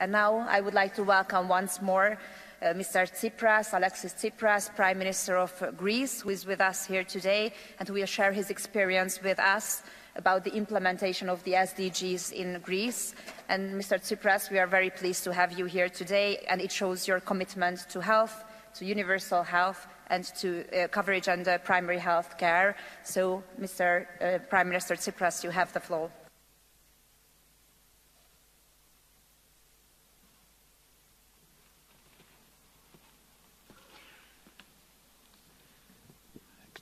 And now I would like to welcome once more uh, Mr. Tsipras, Alexis Tsipras, Prime Minister of Greece, who is with us here today and who will share his experience with us about the implementation of the SDGs in Greece. And Mr. Tsipras, we are very pleased to have you here today, and it shows your commitment to health, to universal health, and to uh, coverage uh, primary health care. So, Mr. Uh, Prime Minister Tsipras, you have the floor.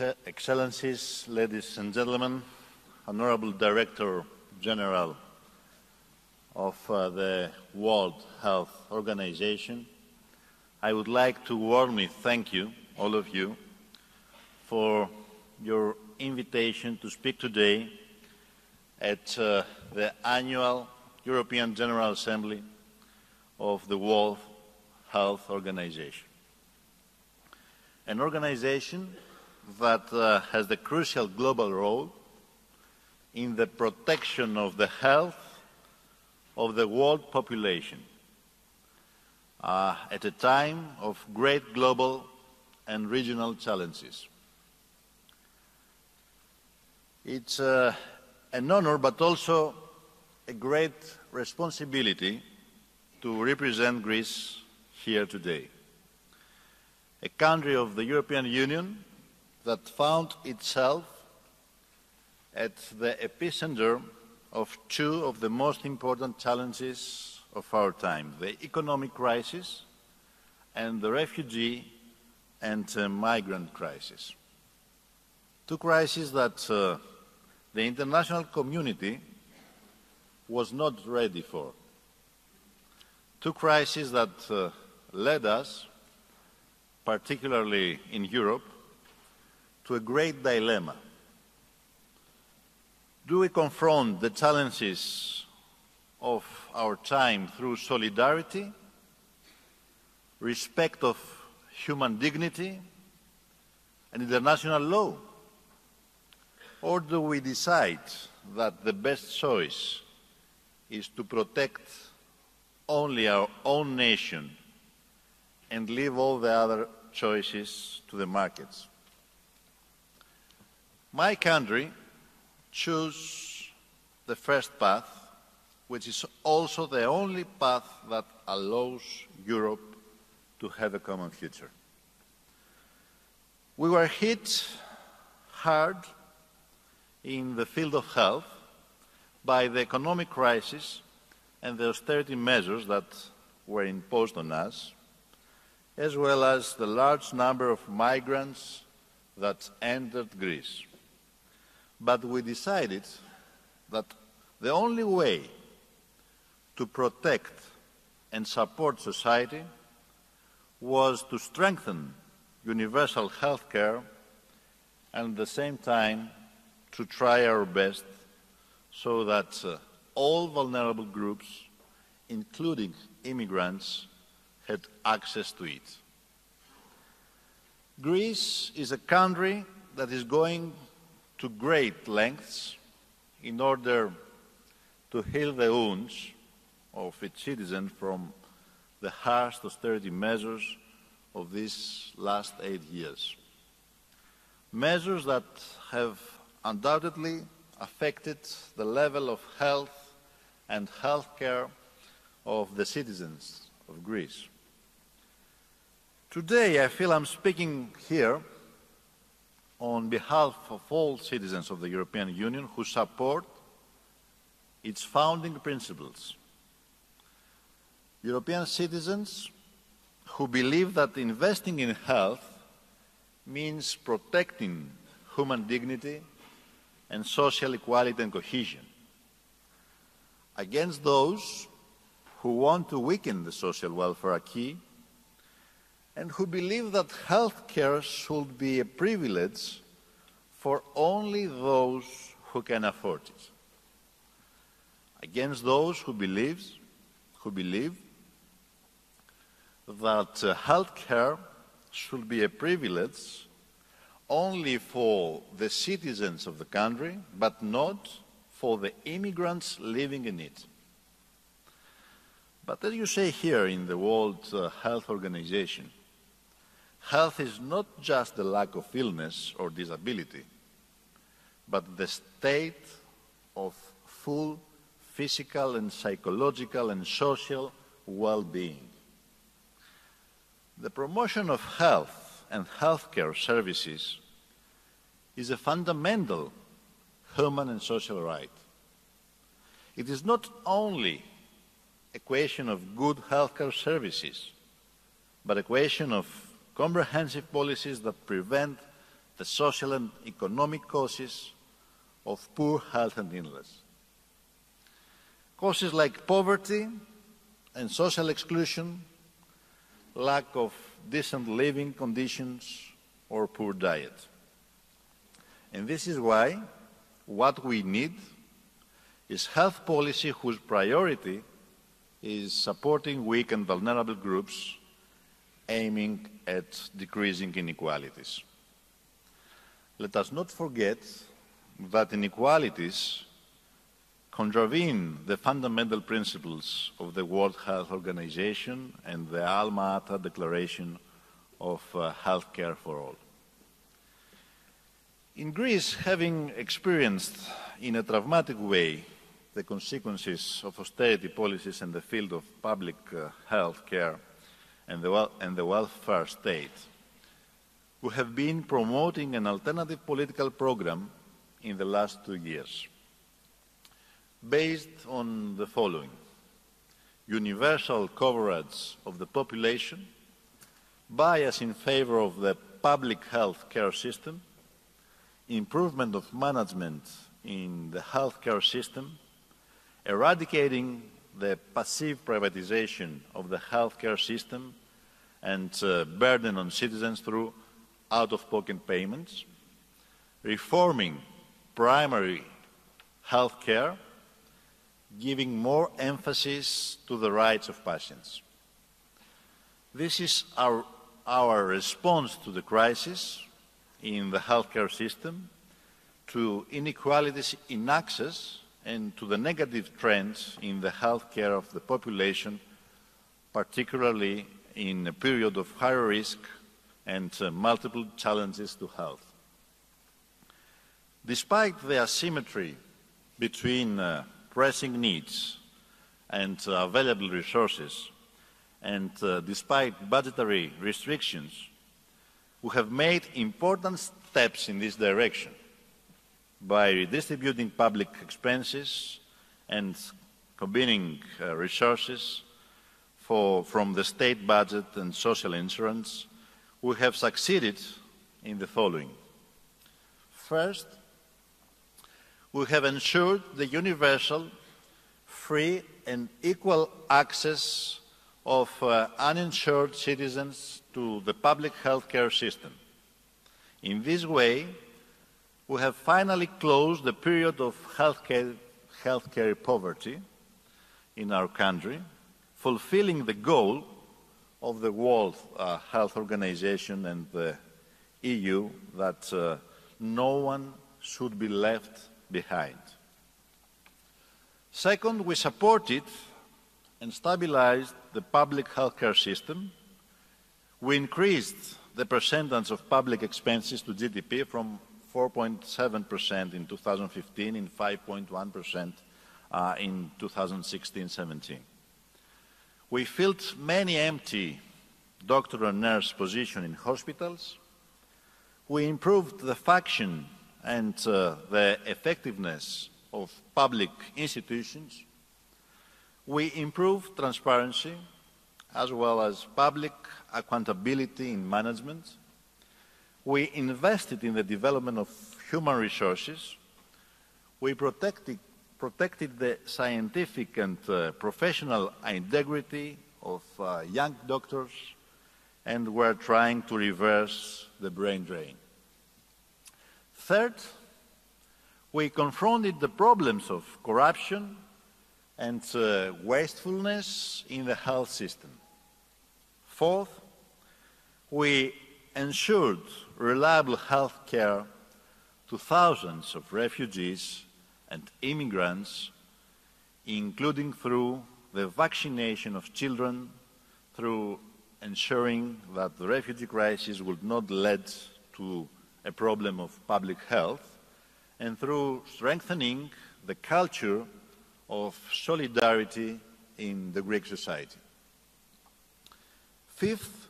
Excellencies, ladies and gentlemen, Honorable Director General of uh, the World Health Organization, I would like to warmly thank you, all of you, for your invitation to speak today at uh, the annual European General Assembly of the World Health Organization. An organization that uh, has the crucial global role in the protection of the health of the world population uh, at a time of great global and regional challenges. It's uh, an honor but also a great responsibility to represent Greece here today. A country of the European Union that found itself at the epicenter of two of the most important challenges of our time, the economic crisis and the refugee and uh, migrant crisis. Two crises that uh, the international community was not ready for. Two crises that uh, led us, particularly in Europe, to a great dilemma. Do we confront the challenges of our time through solidarity, respect of human dignity, and international law? Or do we decide that the best choice is to protect only our own nation and leave all the other choices to the markets? My country chose the first path, which is also the only path that allows Europe to have a common future. We were hit hard in the field of health by the economic crisis and the austerity measures that were imposed on us, as well as the large number of migrants that entered Greece. But we decided that the only way to protect and support society was to strengthen universal health care and at the same time to try our best so that uh, all vulnerable groups, including immigrants, had access to it. Greece is a country that is going to great lengths in order to heal the wounds of its citizens from the harsh austerity measures of these last eight years. Measures that have undoubtedly affected the level of health and health care of the citizens of Greece. Today, I feel I'm speaking here on behalf of all citizens of the European Union who support its founding principles. European citizens who believe that investing in health means protecting human dignity and social equality and cohesion against those who want to weaken the social welfare acquis and who believe that health care should be a privilege for only those who can afford it. Against those who, believes, who believe that uh, health care should be a privilege only for the citizens of the country, but not for the immigrants living in it. But as you say here in the World uh, Health Organization, health is not just the lack of illness or disability, but the state of full physical and psychological and social well-being. The promotion of health and healthcare services is a fundamental human and social right. It is not only a question of good healthcare services, but a question of comprehensive policies that prevent the social and economic causes of poor health and illness. Causes like poverty and social exclusion, lack of decent living conditions, or poor diet. And this is why what we need is health policy whose priority is supporting weak and vulnerable groups aiming at decreasing inequalities. Let us not forget that inequalities contravene the fundamental principles of the World Health Organization and the Alma Ata Declaration of uh, Health Care for All. In Greece, having experienced in a traumatic way the consequences of austerity policies in the field of public uh, health care and the, wel and the welfare state, we have been promoting an alternative political program in the last two years, based on the following. Universal coverage of the population, bias in favor of the public health care system, improvement of management in the healthcare system, eradicating the passive privatization of the healthcare system and uh, burden on citizens through out-of-pocket payments, reforming primary health care, giving more emphasis to the rights of patients. This is our, our response to the crisis in the healthcare system, to inequalities in access and to the negative trends in the healthcare of the population, particularly in a period of high risk and uh, multiple challenges to health. Despite the asymmetry between uh, pressing needs and uh, available resources, and uh, despite budgetary restrictions, we have made important steps in this direction by redistributing public expenses and combining uh, resources for, from the state budget and social insurance, we have succeeded in the following. First, we have ensured the universal, free and equal access of uh, uninsured citizens to the public health care system. In this way, we have finally closed the period of healthcare, healthcare poverty in our country, fulfilling the goal of the World uh, Health Organization and the EU that uh, no one should be left behind. Second, we supported and stabilized the public healthcare system. We increased the percentage of public expenses to GDP from 4.7% in 2015 and 5.1% uh, in 2016-17. We filled many empty doctor and nurse positions in hospitals. We improved the function and uh, the effectiveness of public institutions. We improved transparency as well as public accountability in management we invested in the development of human resources. We protected, protected the scientific and uh, professional integrity of uh, young doctors and we're trying to reverse the brain drain. Third, we confronted the problems of corruption and uh, wastefulness in the health system. Fourth, we ensured reliable health care to thousands of refugees and immigrants, including through the vaccination of children, through ensuring that the refugee crisis would not lead to a problem of public health, and through strengthening the culture of solidarity in the Greek society. Fifth,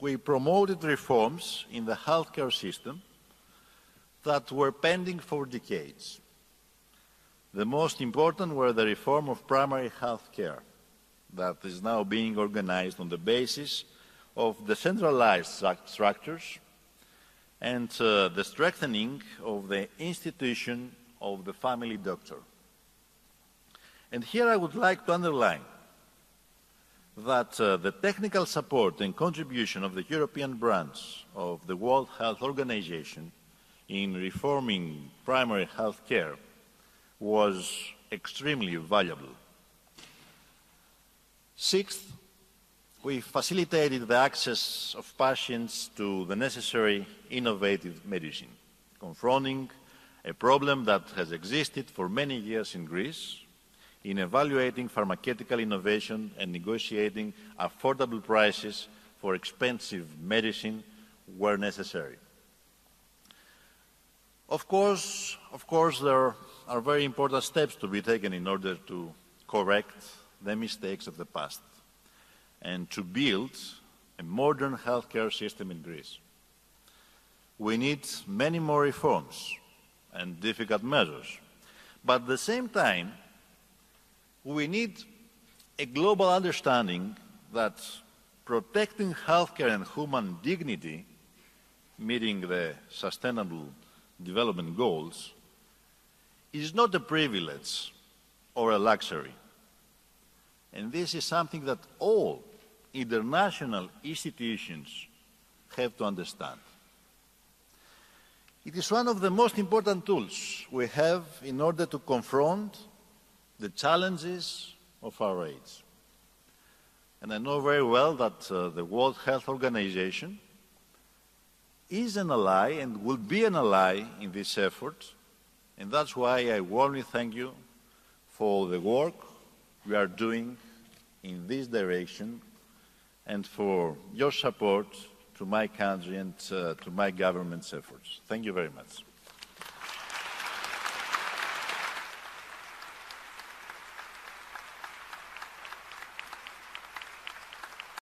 we promoted reforms in the healthcare system that were pending for decades. The most important were the reform of primary health care that is now being organized on the basis of decentralized structures and uh, the strengthening of the institution of the family doctor. And here I would like to underline that uh, the technical support and contribution of the European branch of the World Health Organization in reforming primary health care was extremely valuable. Sixth, we facilitated the access of patients to the necessary innovative medicine, confronting a problem that has existed for many years in Greece in evaluating pharmaceutical innovation and negotiating affordable prices for expensive medicine where necessary. Of course, of course, there are very important steps to be taken in order to correct the mistakes of the past and to build a modern healthcare system in Greece. We need many more reforms and difficult measures, but at the same time, we need a global understanding that protecting healthcare and human dignity, meeting the sustainable development goals, is not a privilege or a luxury. And this is something that all international institutions have to understand. It is one of the most important tools we have in order to confront the challenges of our age. And I know very well that uh, the World Health Organization is an ally and will be an ally in this effort. And that's why I warmly thank you for the work we are doing in this direction and for your support to my country and uh, to my government's efforts. Thank you very much.